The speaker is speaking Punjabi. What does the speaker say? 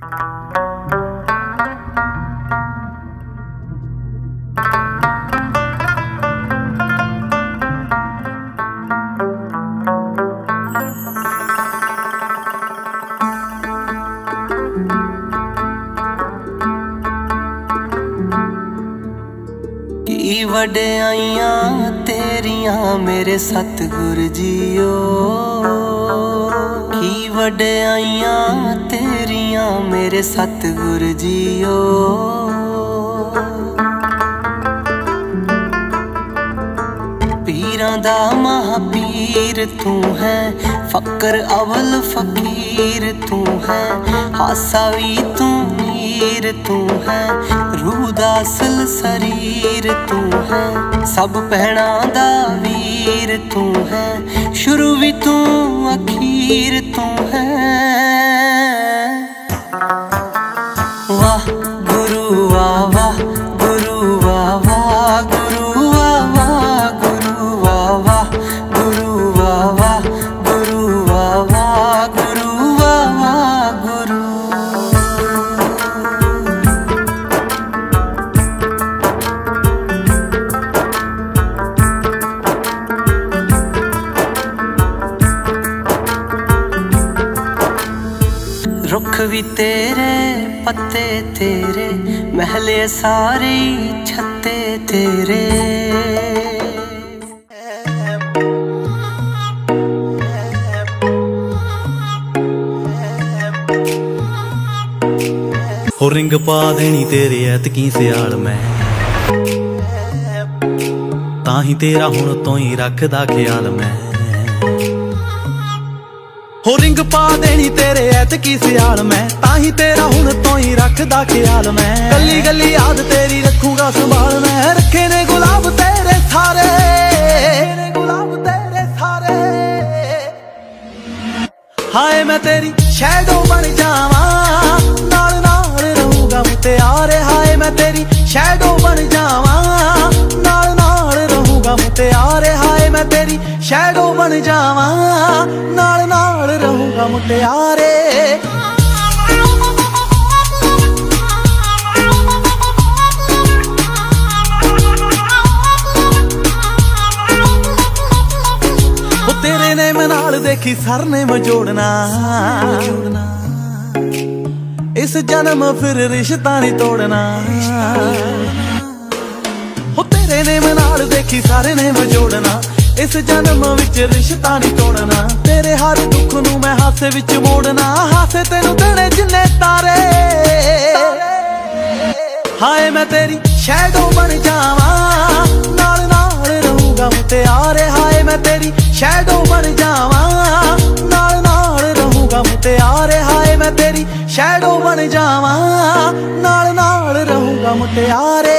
ਕੀ ਵਡਿਆਈਆਂ ਤੇਰੀਆਂ ਮੇਰੇ ਸਤਿਗੁਰ ਜੀਓ। ਕੀ ਵਡਿਆਈਆਂ ਤੇਰੀਆਂ ਮੇਰੇ ਸਤਿਗੁਰ ਜੀਓ। ਪੀਰਾਂ ਦਾ ਮਹਾਪੀਰ ਤੂੰ ਹੈ, ਫਕਰ ਅਵਲ ਫਕੀਰ ਤੂੰ ਹੈ, ਹਾਸਾ ਵੀ ਤੂੰ ਨੀਰ ਤੂੰ ਹੈ, ਰੂਹ ਦਾ ਅਸਲ ਸਰੀਰ ਤੂੰ ਹੈ, ਸਭ ਪਹਿਣਾ ਦਾ ਵੀਰ ਤੂੰ ਹੈ, ਸ਼ੁਰੂ ਵੀ ਤੂੰ ਅਖੀਰ ਤੂੰ ਹੈ। ਰੁੱਖ ਵੀ ਤੇਰੇ, ਪੱਤੇ ਤੇਰੇ, ਮਹਲੇ ਸਾਰੇ ਛੱਤੇ ਤੇਰੇ। ਹੋ ਰਿੰਗ ਪਾ ਦੇਣੀ ਤੇਰੇ ਐਤਕੀ ਸਿਆਲ ਮੈਂ। ਤਾਂ ਹੀ ਤੇਰਾ ਹੁਣ ਤੋਂ ਹੀ ਰੱਖਦਾ ਖਿਆਲ ਮੈਂ। ਹੋ ਰਿੰਗ ਪਾ ਦੇਣੀ ਤੇਰੇ ਐਤਕੀ ਸਿਆਲ ਮੈਂ ਤਾਂ ਹੀ ਤੇਰਾ ਹੁਣ ਤੋਂ ਹੀ ਰੱਖਦਾ ਖਿਆਲ ਮੈਂ। ਗੱਲੀ ਗੱਲੀ ਯਾਦ ਤੇਰੀ ਰੱਖੂਗਾ, ਸੰਭਾਲ ਮੈਂ। ਰੱਖੇ ਨੇ ਗੁਲਾਬ ਤੇਰੇ ਸਾਰੇ ਨੇ ਗੁਲਾਬ ਤੇਰੇ ਸਾਰੇ। ਹਾਏ ਮੈਂ ਤੇਰੀ ਸ਼ੈਡੋ ਬਣ ਜਾਵਾਂ, ਨਾਲ ਨਾਲ ਰਹੂੰਗਾ ਮੁਟਿਆਰੇ ਹਾਏ ਮੈਂ ਤੇਰੀ ਸ਼ੈਡੋ ਬਣ ਜਾਵਾਂ, ਨਾਲ ਨਾਲ ਰਹੂੰਗਾ ਮੁਟਿਆਰੇ ਹਾਏ ਮੈਂ ਤੇਰੀ ਸ਼ੈਡੋ ਬਣ ਜਾਵਾਂ। ਮੁਟਿਆਰੇ। ਉਹ ਤੇਰੇ ਨੇ ਮੈਂ ਨਾਲ ਦੇਖੀ ਸਰ ਨੇ ਮਜੋੜਨਾ। ਇਸ ਜਨਮ ਫਿਰ ਰਿਸ਼ਤਾ ਨਹੀਂ ਤੋੜਨਾ। ਹੋ ਤੇਰੇ ਨੇ ਮੈਂ ਨਾਲ ਦੇਖੀ ਸਾਰੇ ਨੇ ਮਜੋੜਨਾ। ਇਸ ਜਨਮ ਵਿੱਚ ਰਿਸ਼ਤਾ ਨਹੀਂ ਤੋੜਨਾ। ਤੇਰੇ ਹਰ ਦੁੱਖ ਨੂੰ ਮੈਂ ਹਾਸੇ ਵਿੱਚ ਮੋੜਨਾ। ਹਾਸੇ ਤੈਨੂੰ ਦੇਣੇ ਜਿੰਨੇ ਤਾਰੇ। ਹਾਏ, ਮੈਂ ਤੇਰੀ ਸ਼ੈਡੋ ਬਣ ਜਾਵਾਂ। ਨਾਲ ਨਾਲ ਰਹੂੰਗਾ ਮੁਟਿਆਰੇ ਹਾਏ, ਮੈਂ ਤੇਰੀ ਸ਼ੈਡੋ ਬਣ ਜਾਵਾਂ। ਨਾਲ ਨਾਲ ਰਹੂੰਗਾ ਮੁਟਿਆਰੇ ਹਾਏ, ਮੈਂ ਤੇਰੀ ਸ਼ੈਡੋ ਬਣ ਜਾਵਾਂ। ਨਾਲ ਨਾਲ ਰਹੂੰਗਾ ਮੁਟਿਆਰੇ